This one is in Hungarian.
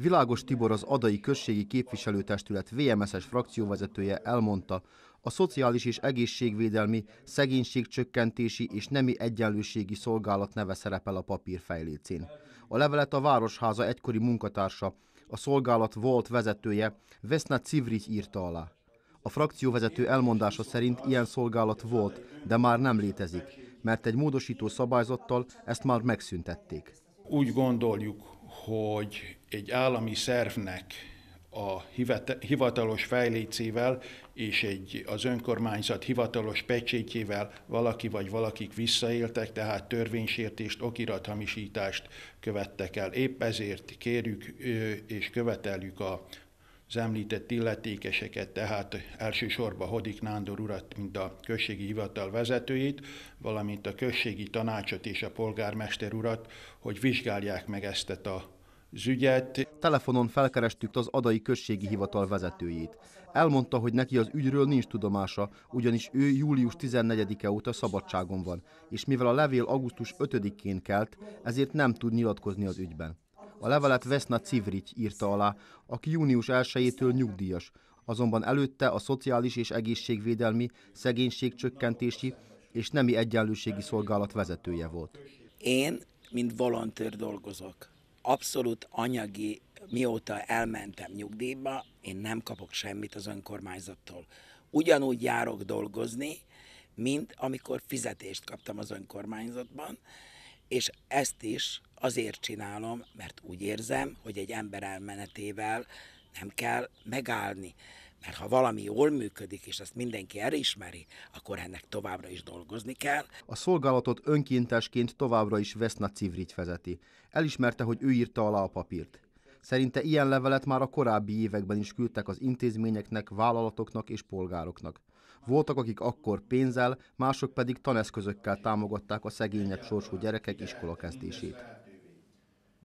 Világos Tibor az Adai Községi Képviselőtestület VMS-es frakcióvezetője elmondta, a Szociális és Egészségvédelmi, Szegénységcsökkentési és Nemi Egyenlőségi Szolgálat neve szerepel a papírfejlécén. A levelet a Városháza egykori munkatársa, a szolgálat volt vezetője, Vesna Civrich írta alá. A frakcióvezető elmondása szerint ilyen szolgálat volt, de már nem létezik, mert egy módosító szabályzattal ezt már megszüntették. Úgy gondoljuk, hogy egy állami szervnek a hivatalos fejlécével és egy, az önkormányzat hivatalos pecsétjével valaki vagy valakik visszaéltek, tehát törvénysértést, okirathamisítást követtek el. Épp ezért kérjük és követeljük a az említett illetékeseket, tehát elsősorban Hodik Nándor urat, mint a községi hivatal vezetőjét, valamint a községi tanácsot és a polgármester urat, hogy vizsgálják meg ezt a az ügyet. Telefonon felkerestük az Adai Községi Hivatal vezetőjét. Elmondta, hogy neki az ügyről nincs tudomása, ugyanis ő július 14-e óta szabadságon van, és mivel a levél augusztus 5-én kelt, ezért nem tud nyilatkozni az ügyben. A levelet Vesna Civrich írta alá, aki június 1-től nyugdíjas, azonban előtte a Szociális és Egészségvédelmi, Szegénységcsökkentési és Nemi Egyenlőségi Szolgálat vezetője volt. Én, mint volontőr dolgozok abszolút anyagi, mióta elmentem nyugdíjba, én nem kapok semmit az önkormányzattól. Ugyanúgy járok dolgozni, mint amikor fizetést kaptam az önkormányzatban, és ezt is azért csinálom, mert úgy érzem, hogy egy ember elmenetével nem kell megállni. Mert ha valami jól működik, és ezt mindenki elismeri, akkor ennek továbbra is dolgozni kell. A szolgálatot önkéntesként továbbra is Veszna Civrich vezeti. Elismerte, hogy ő írta alá a papírt. Szerinte ilyen levelet már a korábbi években is küldtek az intézményeknek, vállalatoknak és polgároknak. Voltak, akik akkor pénzzel, mások pedig taneszközökkel támogatták a szegényebb sorsú gyerekek iskolakezdését.